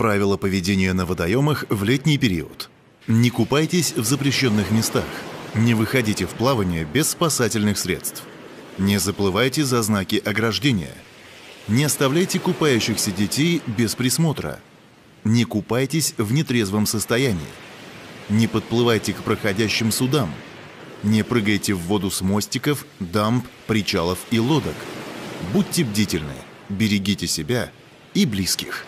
Правила поведения на водоемах в летний период. Не купайтесь в запрещенных местах. Не выходите в плавание без спасательных средств. Не заплывайте за знаки ограждения. Не оставляйте купающихся детей без присмотра. Не купайтесь в нетрезвом состоянии. Не подплывайте к проходящим судам. Не прыгайте в воду с мостиков, дамб, причалов и лодок. Будьте бдительны, берегите себя и близких.